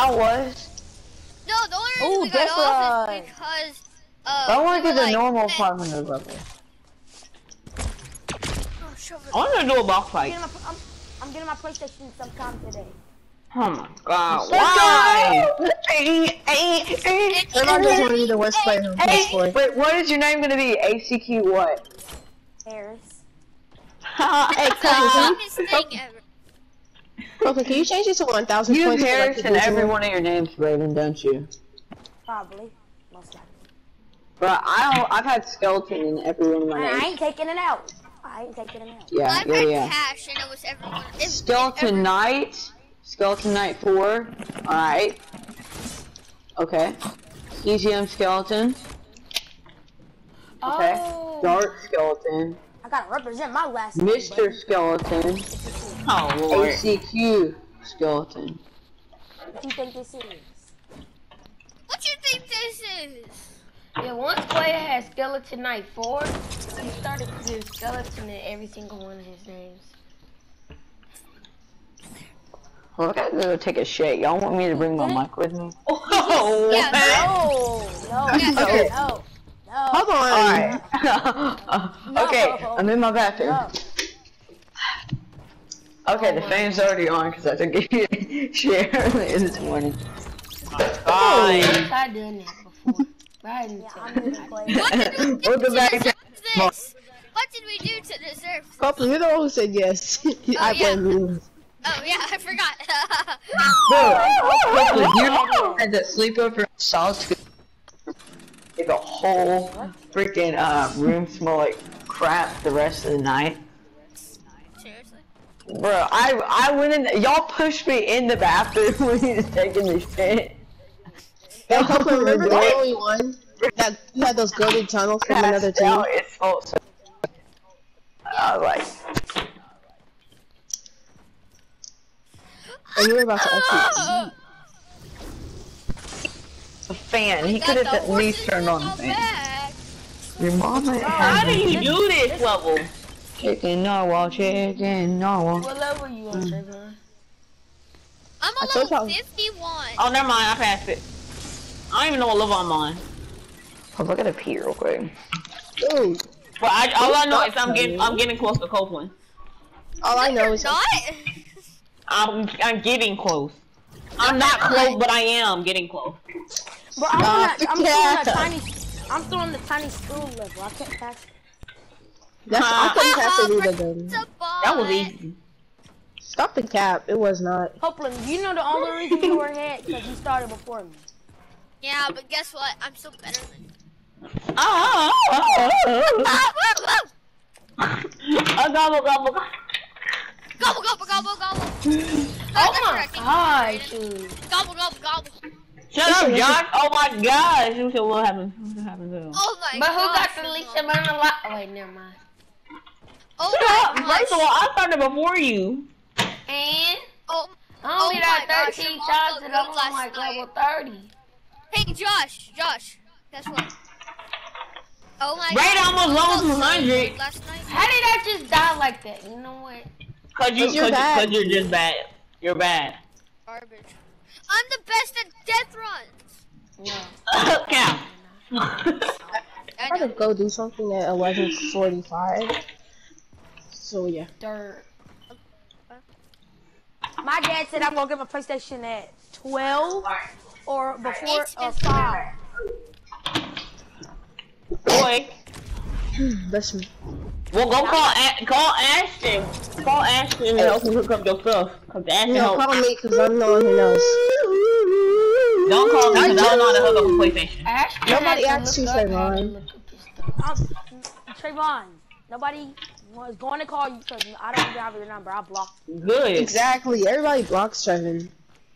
y'all was? No, the only reason Ooh, we got that's off right. is because uh, I want to do the like, normal "Hey, 500 level. oh. I want to do a boss I'm fight. I'm, I'm getting my PlayStation sometime today. Oh my god, Let's why? Everyone just want to be the worst player on PS4. Wait, what is your name gonna be? ACQ what? Harris. Hey, That's the Coco, dumbest thing ever. Coco, can you change it to 1,000 You points? have for, Harris in every one of your names, Raven, don't you? Probably. Most likely. But I don't, I've had skeleton in every one of my names. I ain't taking it out. I ain't taking it out. Yeah, I've yeah, had yeah. cash and it was everyone. It, it, Skeleton every- Knight, Skeleton Knight 4, alright. Okay. EGM Skeleton, okay. Oh. Dark Skeleton, I gotta represent my last name. Mr. Skeleton, Oh lord. ACQ Skeleton. What do you think this is? What you think this is? Yeah, once player has Skeleton Knight 4, he started to do skeleton in every single one of his names. Well, I gotta go take a shit. Y'all want me to bring my mic with me? Oh, Yeah, No, no, Yeah, okay. no, no. Hold on. Alright. okay, I'm in my bathroom. No. Okay, the fan's already on because I took a share earlier this morning. Fine. I've done that before. But I didn't Yeah, tell I'm you. gonna play. What did we do Welcome to back to deserve this? What did we do to deserve this? Coco, you're the one who said yes. Oh, I yeah. blame you. Oh yeah, I forgot. Bro, you had that sleepover solid school. The whole freaking uh, room smell like crap the rest of the night. Seriously? Bro, I I went in. Y'all pushed me in the bathroom when he was taking the shit. Hey, Coco, remember the only one that had those golden tunnels from another team? Now it's smelled so. I was like, And you were about to. The fan. He could have at least turned on the the fan. back. Your mama How had do you do this level? chicken narwhal, chicken narwhal. What level are you on, mm. Trayvon? I'm I a told level y'all. 51. Oh, never mind. I passed it. I don't even know what level I'm on. Oh, look at a pee real quick. Ooh, But I, all I know is I'm getting I'm getting close to Copeland. all I know is not. I'm I'm getting close. I'm not close, but I am getting close. Bro, I'm, Nah, on a, I'm still on tiny. I'm still on the tiny school level. I can't pass. that's I couldn't pass it Uh-uh, either. Then It's a bot. That was easy. stop the cap. It was not. Copeland, you know the only reason you were hit because you started before me. Yeah, but guess what? I'm still better than you. Oh, oh, oh, oh. Ah, woo, woo. Oh, gobble, gobble, gobble. Gobble, gobble, gobble, gobble. Oh my gosh. Gobble, gobble, gobble. Shut up, Josh. Oh my gosh. Who said what happened? What happened to him? Oh my God! But who got the least Ronaldo. amount of life? Oh, wait, never mind. Oh Shut up. my First of all, gosh. I started before you. And Oh, I only Oh got my gosh, 13 your shots and I'm good on like night. level 30. hey, Josh, Josh. Guess what? Oh my Right gosh, almost you level felt 200. Last night. How did I just die like that? You know what? Cause you, Cause you're cause, bad. cause you're just bad. You're bad. Garbage. I'm the best at death runs. No. Cap. I I gotta go do something at 11:45. So yeah. Dirt. My dad said I'm gonna get my PlayStation at 12 or before It's uh, 5. Boy. That's me. Well, go call A- call Ashton. Call Ashton and help him hook up your stuff. Cause Ashton You know, help. call me because I'm the one who knows. Don't call me because I don't know how to hook up a PlayStation. Ashton Nobody had to asked you, up how to Trayvon. look up his stuff. I'm, Trayvon, nobody was going to call you because I don't even have your number. I blocked you. Good. Exactly. Everybody blocks Trevin.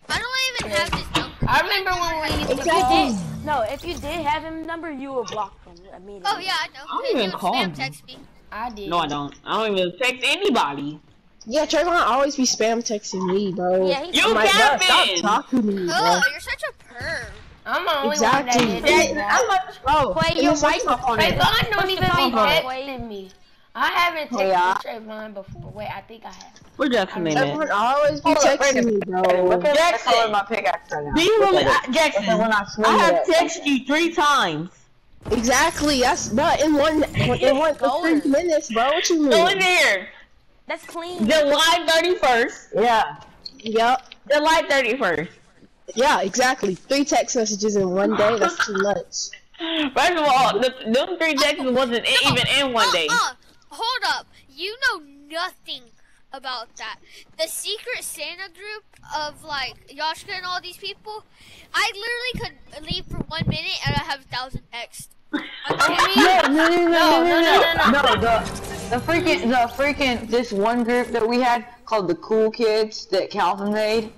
I don't even have his number. I remember when we used to Exactly. call. No, if you did have him number, you would block him immediately. Oh yeah, I know. I don't even would call spam him. text me. I did. No, I don't. I don't even text anybody. Yeah, Trayvon always be spam texting me, bro. Yeah, he you I'm like, bro, stop talking to me, bro. Oh, you're such a perv. I'm the only Exactly. one that did Yeah, that. I'm like, bro. Quay, And your it's like mic. my phone Trayvon don't even be phone. texting me. I haven't Hey, texted I- Trayvon before. Wait, I think I have. Where Jackson at? Everyone always be Hold up, texting me, bro. Look at Jackson. the color of my pickaxe right now. Do you really, at. I- Jackson? When I swing I have texted you three times. Exactly. That's not in one in one Color. three minutes, bro. What you mean? Go in there. That's clean. July 31st. Yeah. Yep. July 31st. Yeah, exactly. Three text messages in one day. That's too much. First of all, the, them three texts wasn't No, even in one uh, day. uh, hold up. You know nothing about that. The Secret Santa group of like Yoshka and all these people, I literally could leave for one minute and I have a thousand texts. I'm telling you. No, no, no, no, No, no, no, no, no, no, no. the, the freaking, the freaking, this one group that we had called the Cool Kids that Calvin made.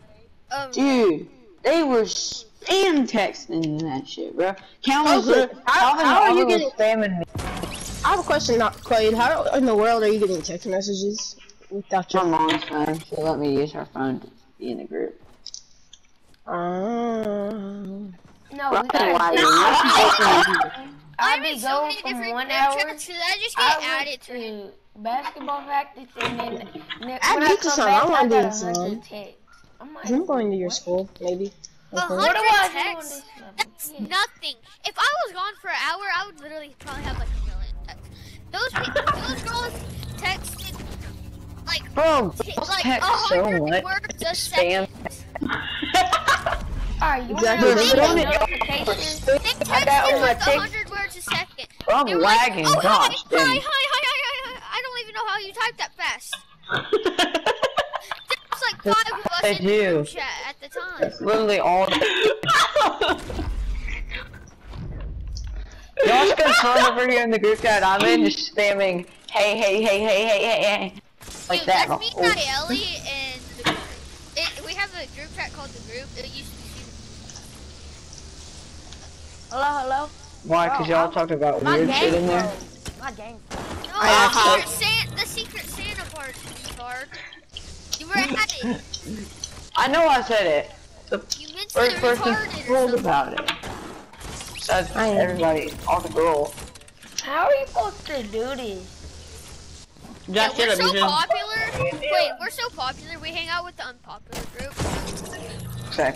Um, Dude, they were spam texting in that shit, bro. Calvin was, Okay, how- Calvin how are you was spamming me. I have a question, not Quaid. How in the world are you getting text messages without My your? mom's phone. She let me use her phone to be in the group. Um, No, we Fucking gotta lying. I I'm be so going from one hour. chats 'cause I just get I added to it. to basketball practice and then, and then Add me I to come some. back, I wanna I do got a some. I'm like, I'm going to your what? school, maybe. A Okay. What do hundred I do on texts? this? That's Yeah. nothing. If I was gone for an hour, I would literally probably have like a million texts. Those pe- those girls texted like Bro, t- those like a text so much. words a second. Alright, you Exactly. wanna know the notifications? They I got texted all my like a texts. hundred words a second. I'm They were like, lagging. oh, Gosh, hi, hi, hi, hi, hi, hi, hi. I don't even know how you type that fast. There's like five of us I in the do. group chat at the time. It's literally all. Josh got phone over here in the group chat I'm in, just spamming, hey, hey, hey, hey, hey, hey, hey. Like Dude, that. that's me, the whole- Nayeli, and the group. It, we have a group chat called the group. It used to be. Hello, hello. Why? Because y'all talked about My weird shit in there? My game froze. No, I the, actually- secret San- the secret Santa part, retard. You were at it. I know I said it. The You mentally first person told about it. Besides I am. everybody, all the girls. How are you supposed to do this? Yeah, we're so up, popular. Wait, we're so popular. We hang out with the unpopular group. Okay.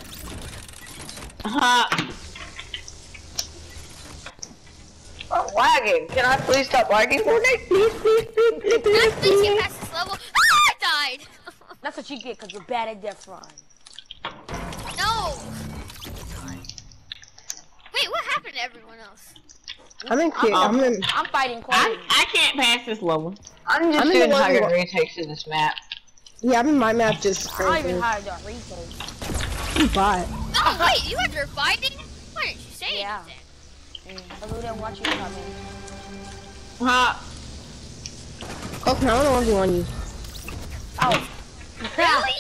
Uh, I'm lagging. Can I please stop lagging, Fortnite? Please, please, please, please, Can I please, please please. get past this level? Ah, I died. That's what you get because you're bad at Death Run. no. Wait, what happened to everyone else? I'm in. Kid, I'm in. I'm fighting I, I can't pass this level. I'm just I'm doing one higher who- retakes of this map. Yeah, I'm in my map. Just I don't even crazy. hire the replays. Bot. Oh wait, you guys are fighting? Why didn't you say Yeah. anything? I really don't watch you coming. Huh? Okay, I don't want to on you. Oh. Really?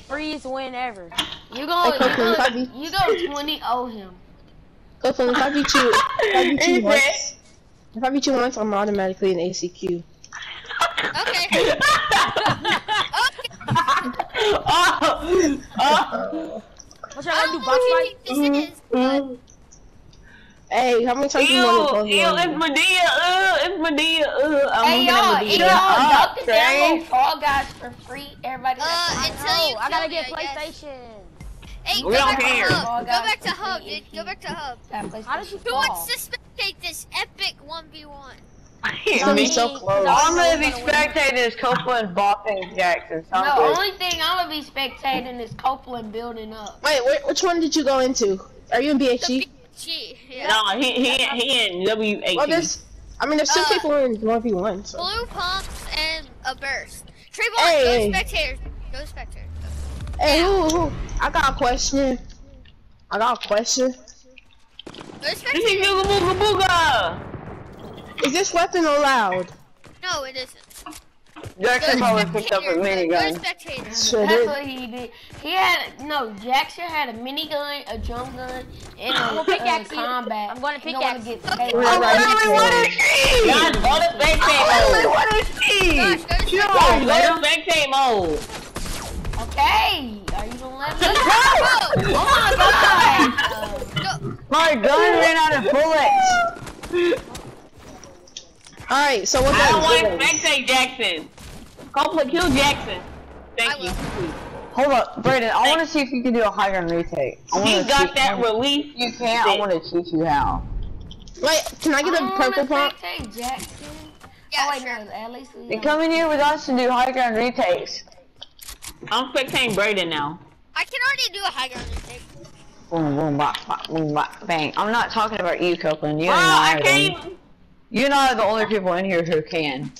Freeze whenever. You go, Hey, Coco, you if I go, you go 20 oh him. Go from if I beat you, if I beat you once, if I beat you once, I'm automatically an ACQ. Okay. okay. oh, oh. What y'all I don't do, box fight? this is, but mm-hmm. Hey, how many times Ew, you want to ew, go it's Medea, uh, it's Medea, uh, I'm Hey looking at y'all, Medea. y'all, y'all can Trey. download Fall Guys for free. Everybody. uh, that's until you Oh, I gotta get me, PlayStation. Hey, go We don't back to care. hub. Go back to hub, dude. Go back to hub. How did you Who fall? wants to spectate this epic 1v1? It's gonna be Me? so close. I'm gonna be spectating is Copeland bopping Jackson. Sounds No, good. only thing I'm gonna be spectating is Copeland building up. Wait, wh- which one did you go into? Are you in The BHG? BG, yeah. No, he, he, he in W18. Well, there's, I mean, there's two Uh, people in 1v1, so. Blue pumps and a burst. Trayvon, Hey. go spectators. Go spectators. Hey, who, who? I got a question. I got a question. Go This is spectators. Booga Booga Booga! Is this weapon allowed? No, it isn't. Jackson probably picked up a spectators. Go minigun. spectators. That's what he did. He had no. Jackson had a minigun, a jump gun, and I'm a, gonna pickaxe combat. I'm gonna He don't wanna pickaxe get paid. We're I right really here. wanna see! Guys, go to I spectate really mode! wanna see! Gosh, go to Yo, Guys, spectators. go to spectate mode! Okay, are you gonna let me? Go! oh my god! Uh, Go! My gun ran out of bullets! Alright, so what's I don't want to spectate Jackson. Copeland, kill Jackson. Thank I you. Hold up, Brayden. I want to see if you can do a high ground retake. I He got see- that relief. You can't. I want to teach you how. Wait, can I get a I purple wanna pump? spectate Jackson. Yeah, oh sure. at least we. Then come in here with us and do high ground retakes. I'm spectating Braden now. I can already do a high ground retake. Boom, boom, bop, bop, boom, bop, bang. I'm not talking about you, Copeland. You Bro, and I, I are can't. the, you and I are the only people in here who can.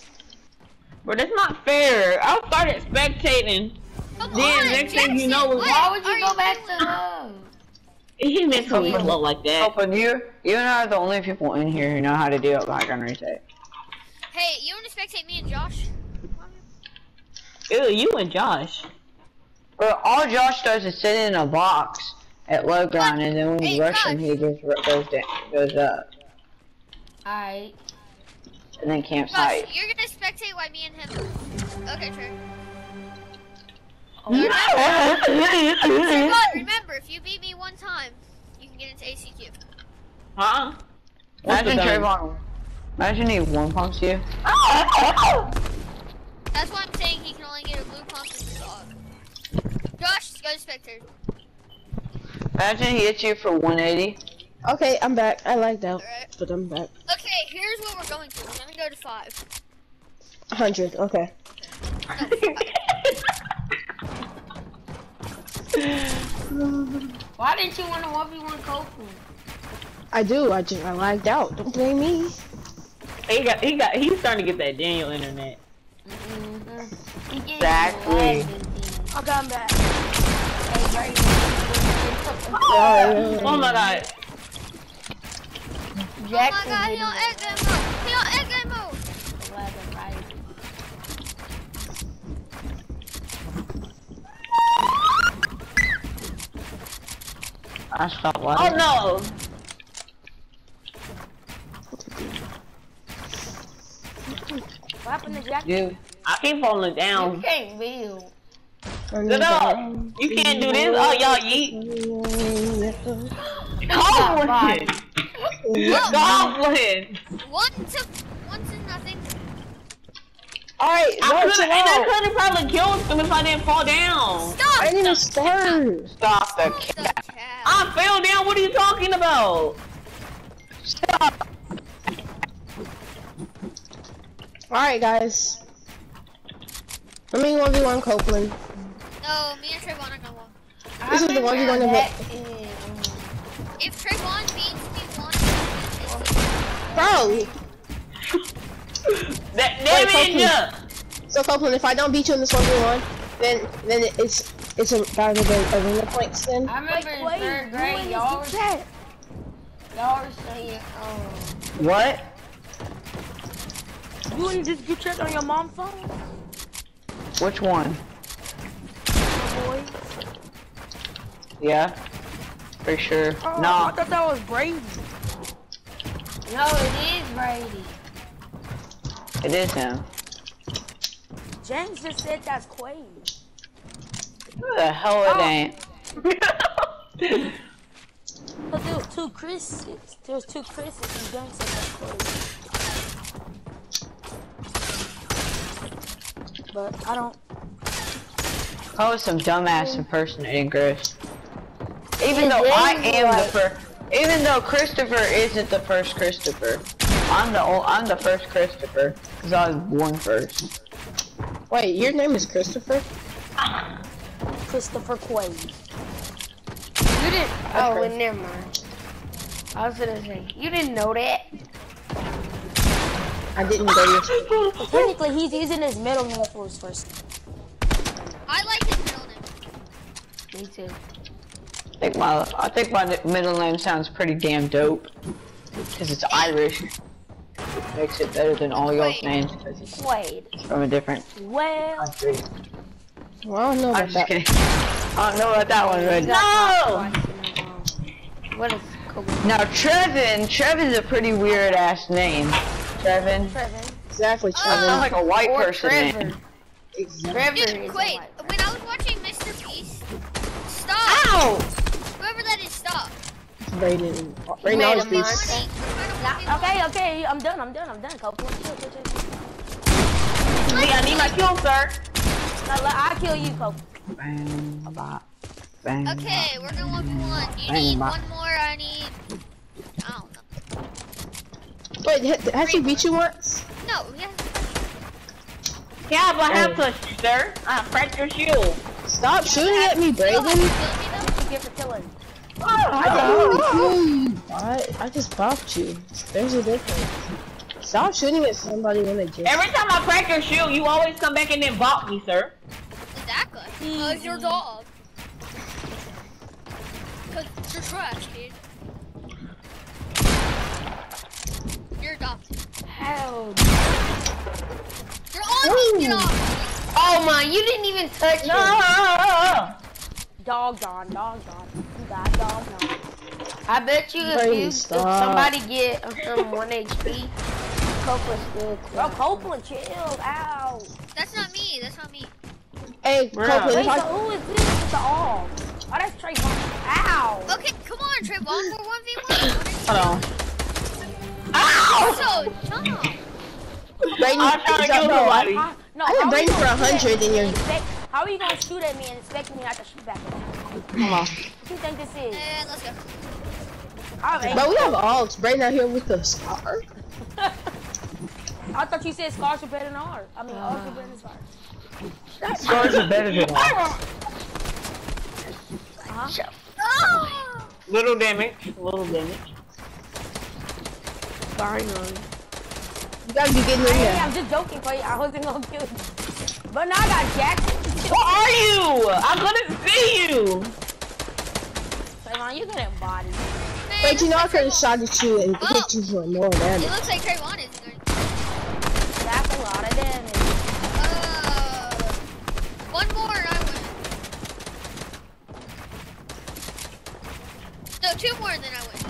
Bro, that's not fair. I started spectating. Come Then on, next thing you know, what Why would are you go back to love? He meant to leave low like that. Copeland, you, you and I are the only people in here who know how to do a high ground retake. Hey, you want to spectate me and Josh? Ew, you and Josh. But all Josh does is sit in a box at low ground, and then when you Hey, rush him, he just goes down, goes up, Alright. And then Josh, campsite. you're gonna spectate why me and him. Okay, Trey. Oh, Trayvon, remember, if you beat me one time, you can get into ACQ. Huh? What's Imagine gun? Trayvon. Imagine he one pumps you. That's why I'm saying he can only get a blue pump and a dog. Josh, go to spectator. Imagine he hits you for 180. Okay, I'm back. I lagged out, Alright. but I'm back. Okay, here's what we're going to. We're gonna go to five. 100, okay. Why didn't you want to 1v1 Copeland? I do, I just, I lagged out. Don't blame me. he got, he got, he's starting to get that Daniel internet. Mm-hmm. Exactly. lagged and things. I'll come back. Hey, Brady. Oh my god. Oh my god, he on egg game mode. He on egg game mode. lagged, right? I stopped Oh laughing. no. What happened to Jack? Dude, I keep falling down. You can't build. Get up. You can't do this. Oh, y'all yeet. Goblin. Goblin. One to one to nothing. Alright, I no, could chill and I could have probably killed him if I didn't fall down. Stop! I didn't even start. stop the Stop the cat. cat. I fell down. What are you talking about? Stop. Alright, guys. Let me 1v1 Copeland. No, me and Trayvon are gonna win. I This is the one you're remember gonna that um, If Trayvon beats me one, Bro, That Wait, damn Copeland. ninja. so Copeland, if I don't beat you in this 1v1, then then it's it's a guys with the arena points then. I remember in third grade, y'all were, y'all were saying, um, What? You in this group chat on your mom's phone? Which one? Boy. Yeah? For sure. Oh, I thought that was Brady. No, it is Brady. It is him. James just said that's Quaid. Who the hell it Oh. ain't? But there was two Chris's. There was two Chris's and James said that's Quaid. But I don't. I was some dumbass impersonating Chris. Even though I am the first, even though Christopher isn't the first Christopher, I'm the ol- I'm the first Christopher because I was born first. Wait, your name is Christopher? Christopher Quaid. You didn't, oh, Okay. well, never mind. I was gonna say, you didn't know that. I didn't know. your technically, he's using his middle name for his first. I like his middle name. Me too. I think my I think my middle name sounds pretty damn dope because it's Irish. Makes it better than all y'all's names because it's Quaid. from a different Well, country. Well, I don't know about I'm just that. kidding. I don't know about that one, but No! What is Kobe? Now Trevin, Trevin's a pretty weird ass name. Trevin. Trevin. Exactly, Uh, That sounds like a white Or person Trevor. name. Exactly. Trevor Dude, wait. When I was watching Mr. Beast, stop. Ow! Whoever that is, stop. Braden. He always a beats. monster. Funny. I'm trying to Nah, okay, okay, I'm done, I'm done, I'm done. Copeland, chill, chill, chill. Me, I need my kill, sir. Now, let- I'll kill you, Copeland. Bang, bop, bang. Okay, we're gonna 1v1. You Bang, need bop. one more? I need. I don't know. Wait, ha- has he beat you once? No, yeah. Yeah, but I have Oh. touched you, sir. I cracked your shield. Stop shooting at me, You Brayden. kill me? You get for killing. I didn't even kill you. bot. I just bopped you. There's a difference. Stop shooting at somebody when they just. Every time I crack your shield, you always come back and then bop me, sir. Exactly. Uh, it's your dog. Cause you're trash, dude. You're adopted. Hell. You're on. Get off. Oh my, you didn't even touch No, him. No, no, no. Dog John, dog John. You got dog John. I bet you if you if somebody get um, one HP, Copeland's still Bro, cool. Copeland, chill. Ow. That's not me. That's not me. Hey, Bruh. Copeland, Wait, so who is this with the all? Oh, that's Trayvon. Ow. Okay, come on, Trayvon. We're one v one. Hold on. Ow! So dumb. Brayden, I'm trying to kill bro? somebody. Huh? No, I had how are you Brayden for gonna shoot at 100 me and you're- expect- How are you gonna shoot at me and expect me not to shoot back at you? Come on. What you think this is? And let's go. I, But we have alts. Brayden out here with the scar. I thought you said scars are better than ours. I mean, ours are better than scars. Scars are better than ours. Oh! Ah! Little damage. Little damage. Finally. You gotta be getting in Hey. I'm just joking, Clay. I wasn't gonna kill you. But now I got Jackson. Where are you? I couldn't see you. Trayvon, you good at body. Wait, you know I looks could have shot at you and Oh. hit you for more Trayvon- It looks like Trayvon is good. That's a lot of damage. Uh, one more and I win. No, two more and then I win.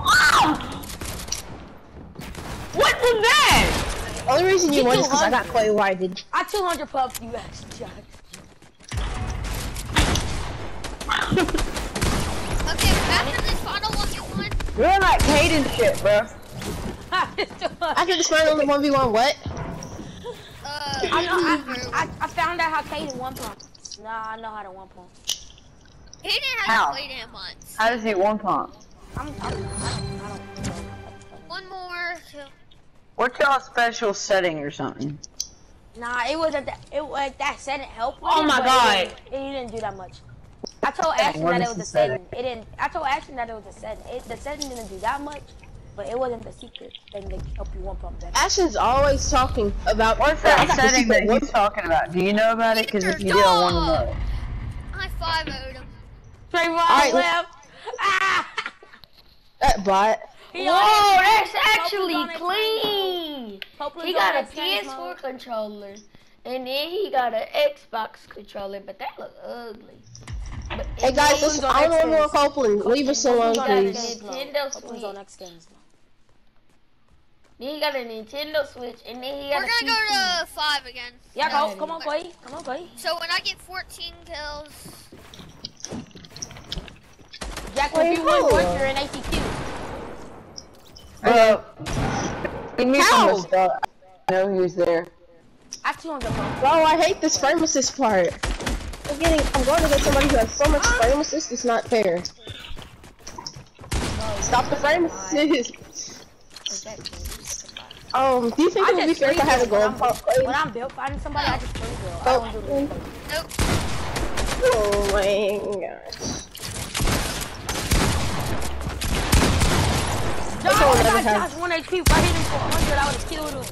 Ah! What was that? Only reason you You won is because I got hungry. Clay Whited. I 200 puffed you, actually, Jack. Okay, after this final one you won, You're like Caden shit, bro. After this final 1v1, what? uh, I know. I, I, I found out how Kaden one pump. Nah, I know how to one pump. Hayden How? hasn't played him once. How does he one pump? I'm, I'm, I don't, I don't. One more. To, What's y'all special setting or something? Nah, it wasn't that. It was that setting helped. Oh my God. It, didn't- it didn't do that much. I told Ashton that it was the a setting. setting? It didn't. I told Ashton that it was a setting. It, the setting didn't do that much, but it wasn't the secret thing that help you one pump better. Ashton's always talking about What's that got the setting secret that one- he's talking about? Do you know about it? Because if you do, I want to know. I five owed him. Trayvon right, left. Ah! That bot. Whoa, that's actually clean. He got a PS4 controller, and then he got an Xbox controller, but that look ugly. But hey guys, this I don't more Copeland. Leave us alone, please. Nintendo Switch. on X Games. Then he got a Nintendo Switch, and then he got We're gonna go to five again. Yeah, go. Come on, boy. Come on, boy. So when I get 14 kills. Jack, if you win, you're an 82. Bro, uh, How? No, he's there. I on the phone. Bro, I hate this frame assist part. I'm getting, I'm going to get somebody who has so much uh, frame assist. It's not fair. Stop the frame assist. Um, do you think it would be fair if I had a gold pop plate? When I'm built somebody, I just build. Oh. I don't do. Nope. Oh my gosh. Josh, I got Josh 1 HP. If I hit him for 100, I would have killed him.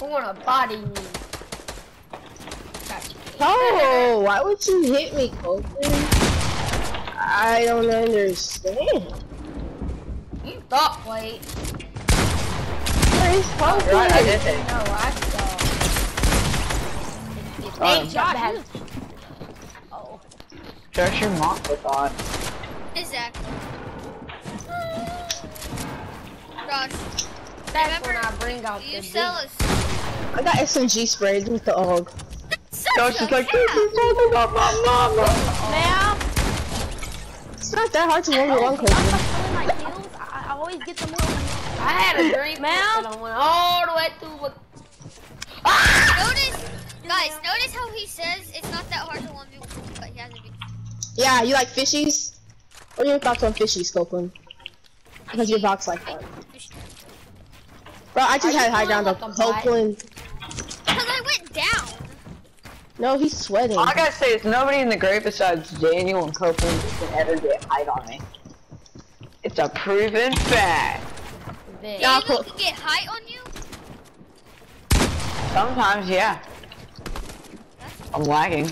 Who wanna body me? Oh, why would you hit me, Copeland? I don't understand. You thought, wait. Where's Right, I did it. No, I thought. Hey, Josh. Oh. Josh, your mom was on. Exactly. Josh, That's when I bring out you the sell big- us. I got SMG sprayed with the AUG. Such Josh a is like, this is talking about my mama. Ma'am, It's not that hard to win with one Okay, I'm Copeland. not my kills. I, I always get them all. I had a dream, Ma'am? and I went all the way through. But ah! Notice, guys, notice how he says it's not that hard to 1v1, but he has to be. Yeah, you like fishies? What are your thoughts on fishies, Copeland? Because your box like that. Bro, I just Are had high ground of like a? Copeland. Because I went down. No, he's sweating. All I gotta say is nobody in the grave besides Daniel and Copeland can ever get height on me. It's a proven fact. then, Yeah, Daniel cool. can get height on you? Sometimes, yeah. I'm lagging.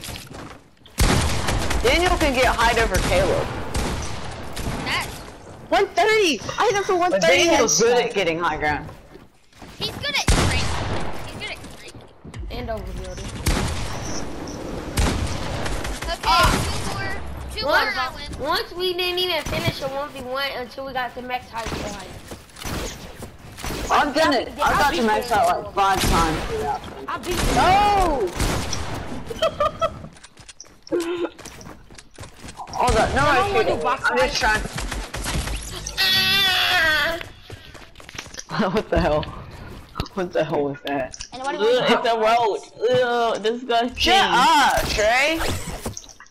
Daniel can get height over Caleb. That, 130! I hit him for But 130 Daniel's good at getting high ground. he's good at drinking. He's good at drinking. end over building. Okay, ah! two more. Two more and I Once, win. once we didn't even finish a 1v1 until we got to max height. height. I've done it. I've got to max out like five times. I beat you. No! Hold up, no, I I'm don't wanna shooting. do box I'm just trying. what the hell? What the hell was that? Anybody Ugh, it's a road. Ugh, disgusting. Shut up, Trey.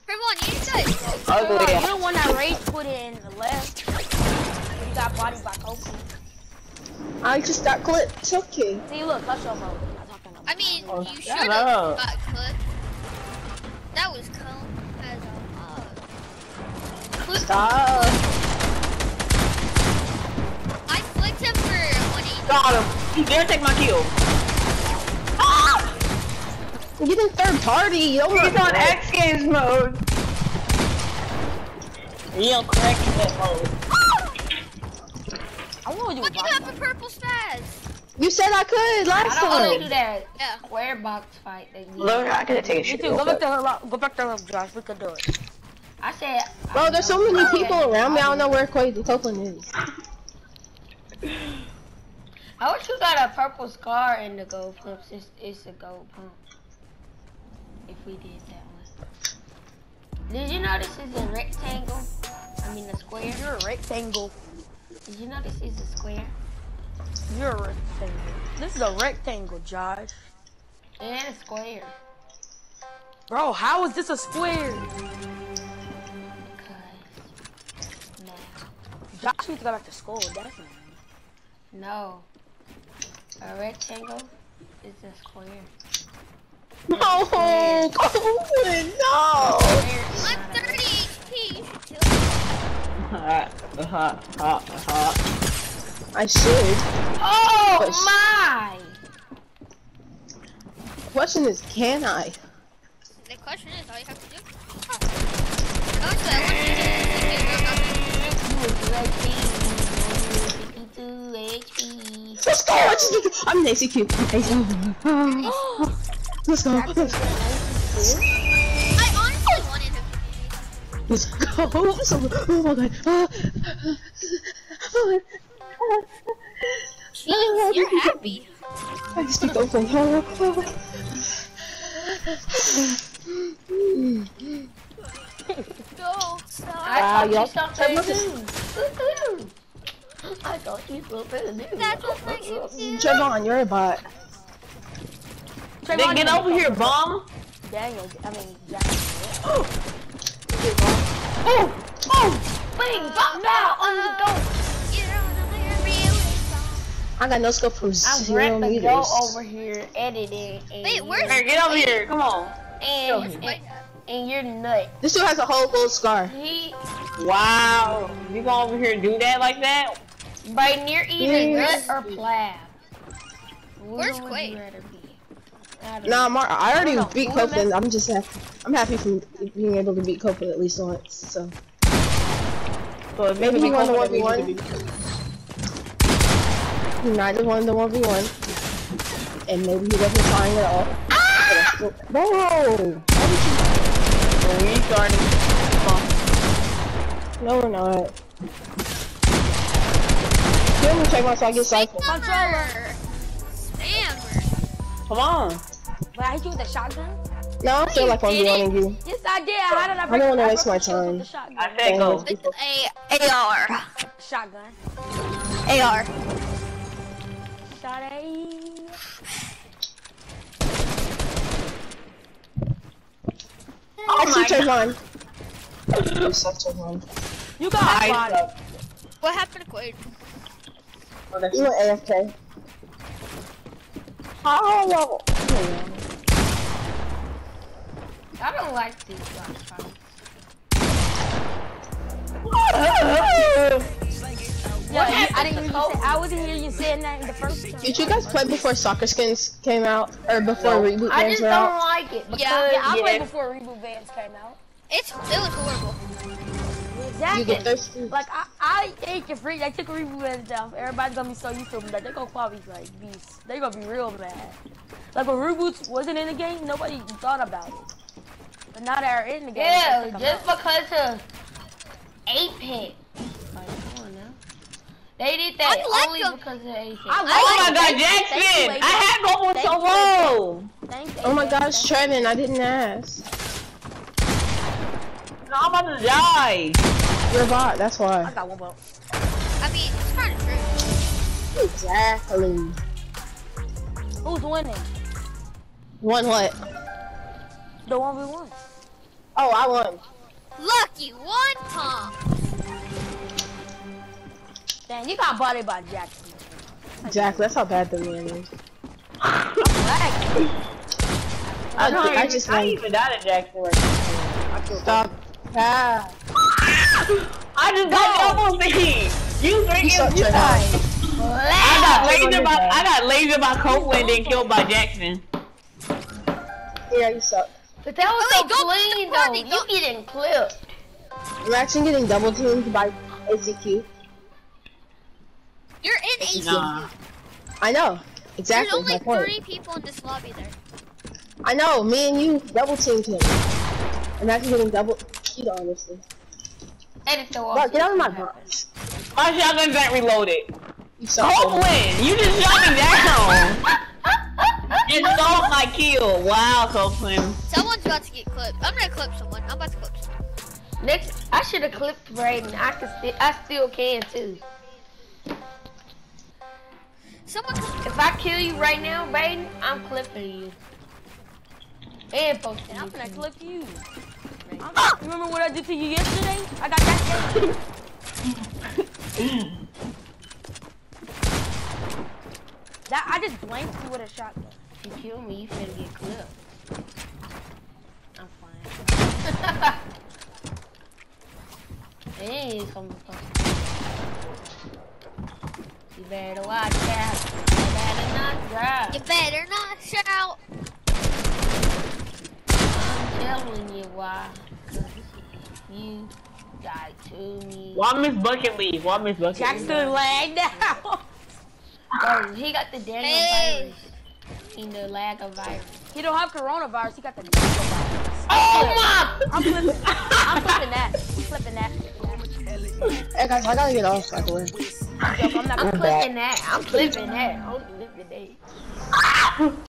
Come on, you guys. Ugly. You ass. don't want that race put in the left. You got bodied by Copeland. I just got clipped. It's okay. See, look, that's your mode. I'm not I mean, Oh, you should have got clipped. That was cone as a mug. Stop. I flicked him for 180. Got him. He dare take my kill. Ah! You're getting third party. You don't He's on X Games mode. He on crack in that mode. I want to do Why a do you box have fight. purple spaz? You said I could I last don't want to do that Yeah. square box fight. That we- Look, I gotta take a Me shit. too. real Go back quick. to her. Go back to her, Josh. We could do it. I said. Bro, there's so many people around me. I don't know where Quay Copeland is. I wish you got a purple scar in the gold pump. It's, it's a gold pump. If we did that one. Did you know this is a rectangle? I mean a square. You're a rectangle. Did you know this is a square? You're a rectangle. This is a rectangle, Josh. And a square. Bro, how is this a square? Because. No. Josh needs to go back to school, definitely. No. A rectangle is a square. No, Copeland, no. Square I'm 30. HP. You should kill me. Ha, ha, ha, ha. I should. Oh Push. my! Question is, can I? The question is, all you have to do. Oh, so Let's go. I just need to, I'm an ACQ. Let's go. Let's, I honestly wanted him to be. let's go. Oh my god. Ah. Jeez, you're happy. I just need to open. Oh, oh. Go, stop. I Wow, thought y'all- you something look at- new. I thought you something new. That's what makes you do. Trevon, you're a bot. Then get over here, bum. Daniel, I mean, Jack. Oh, oh, bang, pop out on the go. You're on a really song. I got no scope from I'm zero Brett the meters. go over here editing. And Wait, where's- Here, get over here. Come on. and, and, and you're nut. This dude has a whole gold scar. He, Wow. You go over here and do that like that? Brighton, near eating Yes. nut or plaid. Where's Who would Quay? you rather be? I Nah, Mar I already No, beat who am I- Copeland. I'm just happy. I'm happy from being able to beat Copeland at least once. So So if Maybe you he won the confident, we 1v1. need to be- won the one v one, and maybe he wasn't trying at all. But I still- Bro, When we started, no, we're not. Kill me, check my so I get cycle. Controller. Spammer. come on. But I hit you with a shotgun. No, I feel You like I'm did you. Yes, I did. How did I I break don't wanna waste my the time. shotgun. I said go. With a AR. Shotgun. AR. Shot A. I see oh my Trayvon. You Trayvon. You got I spotted. What happened to Quaid? You went AFK. How long? I don't like these rock fights. Yeah, I happened didn't to hear you say, I wasn't hear you saying that in the first time. Did you guys play before soccer skins came out? Or before reboot I games just were don't out? like it because Yeah, Yeah, I played Yeah. before Reboot Vans came out. It's it was horrible. You Exactly. get thirsty. Like I, I think if free, they took a Reboot Vans down. Everybody's gonna be so used to them that they're gonna probably like be, they're gonna be real mad. Like when Reboots wasn't in the game, nobody thought about it. But now they're in the game. yeah, they take 'em just out. because of Apex. Like, come on now. They did that like only them. because of Apex. I oh like Oh my god, Thank you, Jackson! I had go for Thank so you, low. Oh my Apex. gosh, Trevin, I didn't ask. No, I'm about to die. You're a bot, that's I why. got one bump. I mean, it's kind of true. Exactly. Who's winning? Won what? The one we won. Oh, I won. Lucky one time. Dang, you got bodied by Jackson. Exactly, that's how bad the man is. Like, I, don't I just I even died at Jackson right now. Stop. Ah. I just got double speed. You three You suck, you Trayvon. died. I got Trayvon laser by. I got laser by Copeland and killed by Jackson. Yeah, you suck. But that was so wait, clean though. me, You don't- getting clipped. I'm actually getting double teamed by ACQ. You're in AC. Nah. I know. Exactly. There's only my point. three people in this lobby there. I know, me and you double teamed him. I'm actually getting double cheat honestly. Edit the Bro, get out of my box. My shotgun's not reloaded. You suck. so. Copeland, you just shot me down. and stole my kill. Wow, Copeland. Someone's about to get clipped. I'm gonna clip someone. I'm about to clip someone. Next, I should have clipped Braden. I can still, I still can too. Someone. If I kill you right now, Braden, I'm clipping you. And posting and I'm gonna clip you. I'm- Remember what I did to you yesterday? I got that I just blanked you with a shotgun. If you kill me, you finna get clipped. I'm fine. hey, posted. You better watch out. You better not drive. You better not shout. I'm telling you why. you died to me. Why Miss Bucket leave? Why Miss Bucket leave? Jackson lag down. Oh, he got the Daniel Hey. virus. In the lag of virus. he don't have coronavirus. He got the coronavirus. Oh my! I'm flipping. I'm flipping that. I'm flipping that. Hey guys, I gotta get off by the way. I'm, joking, I'm not I'm clipping that. I'm clipping that. I'm clipping that.